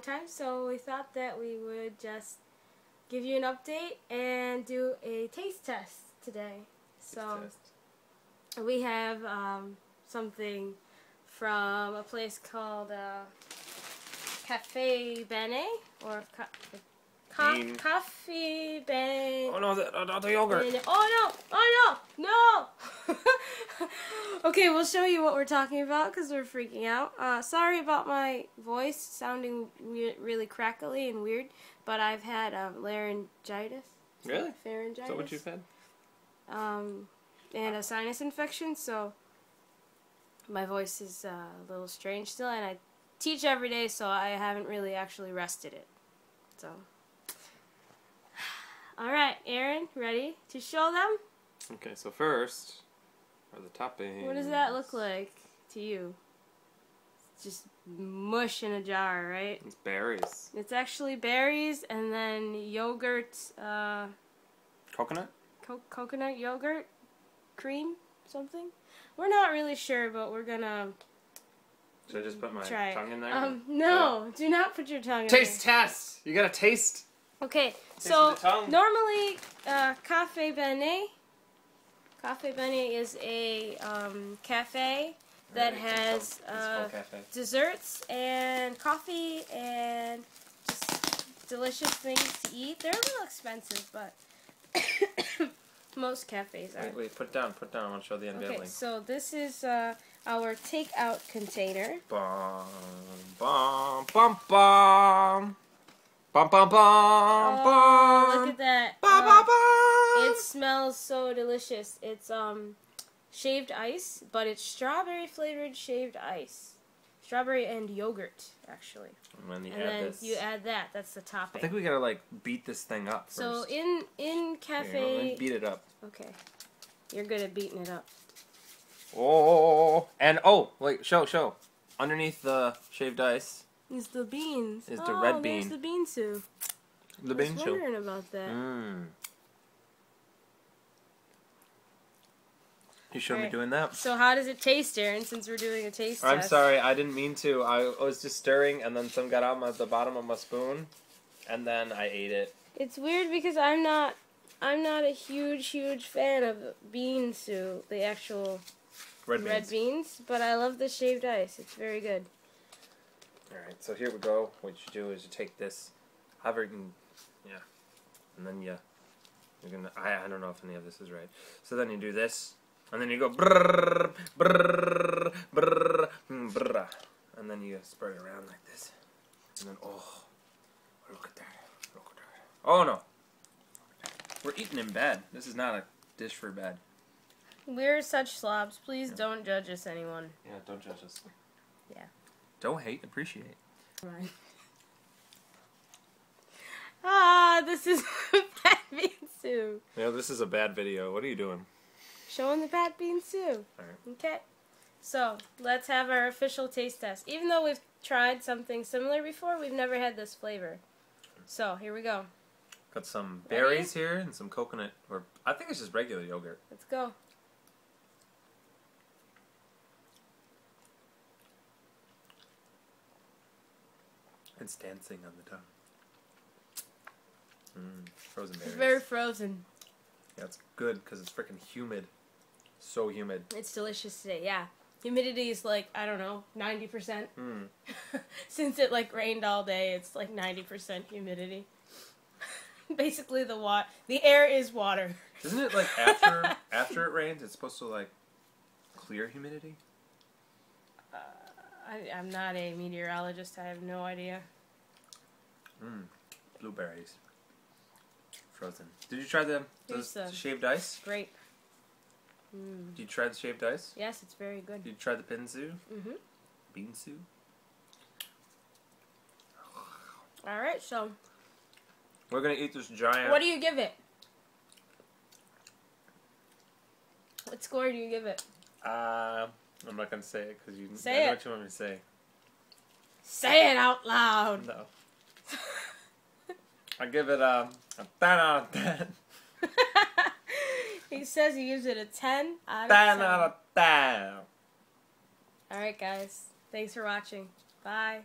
long time, so we thought that we would just give you an update and do a taste test today. So we have um, something from a place called uh, Caffe Bene or ca ca Bean. Coffee Bene. Oh no, the, no, the yogurt. And- oh no! Oh no! Okay, we'll show you what we're talking about because we're freaking out. Uh, sorry about my voice sounding re- really crackly and weird, but I've had um, laryngitis. Really? Pharyngitis. Is that what you've had? Um, and a sinus infection, so my voice is uh, a little strange still, and I teach every day, so I haven't really actually rested it. So. Alright, Aaron, ready to show them? Okay, so first are the toppings. What does that look like to you? It's just mush in a jar, right? It's berries. It's actually berries and then yogurt, uh, Coconut? co- coconut yogurt, cream, something. We're not really sure, but we're gonna Should I just put my try. tongue in there? Um, no, do not put your tongue in there. Taste test! You gotta taste. Okay, Taste so with the tongue. normally, uh, Caffe Bene. Caffe Bene is a um, cafe that has uh, cafe. desserts and coffee and just delicious things to eat. They're a little expensive, but most cafes are. Wait, wait, put down, put down. I want to show the unveiling. Okay, so this is uh, our takeout container. Bum, bum, bum, bum. Bum, bum, bum, Oh, bum. look at that. Smells so delicious. It's um shaved ice, but it's strawberry flavored shaved ice. Strawberry and yogurt, actually. And then you and add then this. you add that. That's the topping. I think we gotta like beat this thing up first. so in in Here, cafe. beat it up. Okay, you're good at beating it up. Oh, and oh, wait, show, show. Underneath the shaved ice, It's the beans. It's the oh, red there's bean. the bean soup. the I bean was show. wondering about that. Mmm. You shouldn't Alright. be doing that. So how does it taste, Aaron? Since we're doing a taste I'm test. sorry, I didn't mean to. I was just stirring, and then some got out my, the bottom of my spoon, and then I ate it. It's weird because I'm not, I'm not a huge, huge fan of bean soup, the actual Red beans. red beans, but I love the shaved ice. It's very good. All right, so here we go. What you do is you take this, however you can, yeah, and then you, you're gonna. I, I don't know if any of this is right. So then you do this, and then you go brrr, brrr, brrr, brrr, and then you spread it around like this, and then oh, look at that, look at that. Oh no, we're eating in bed. This is not a dish for bed. We're such slobs. Please don't judge us, anyone. Yeah, don't judge us. Yeah. Don't hate, appreciate. Right. Ah, this is bad bean soup. Yeah, this is a bad video. What are you doing? Showing the bad bean soup. Alright. Okay. So let's have our official taste test. Even though we've tried something similar before, we've never had this flavor. So here we go. Got some Ready? berries here and some coconut, or I think it's just regular yogurt. Let's go. It's dancing on the tongue. Mmm, frozen berries. It's very frozen. yeah, it's good because it's freaking humid. So humid. It's delicious today. Yeah. Humidity is like I don't know, ninety percent. Mmm. Since it like rained all day, it's like ninety percent humidity. Basically, the wa- the air is water. Isn't it like after after it rains, it's supposed to like clear humidity? Uh, I, I'm not a meteorologist. I have no idea. Mmm, blueberries. Frozen. Did you try the, the the- shaved ice? Grape. Mm. Did you try the shaved ice? Yes, it's very good. Do you try the bingsu? Mhm. Bean? All right. So, We're gonna eat this giant. what do you give it? What score do you give it? Uh, I'm not gonna say it because you. Say I know it. what you want me to say. Say it out loud. No. I give it um, a 10 out of 10. He says he gives it a 10 out of 10 10. out of 10. All right, guys. Thanks for watching. Bye.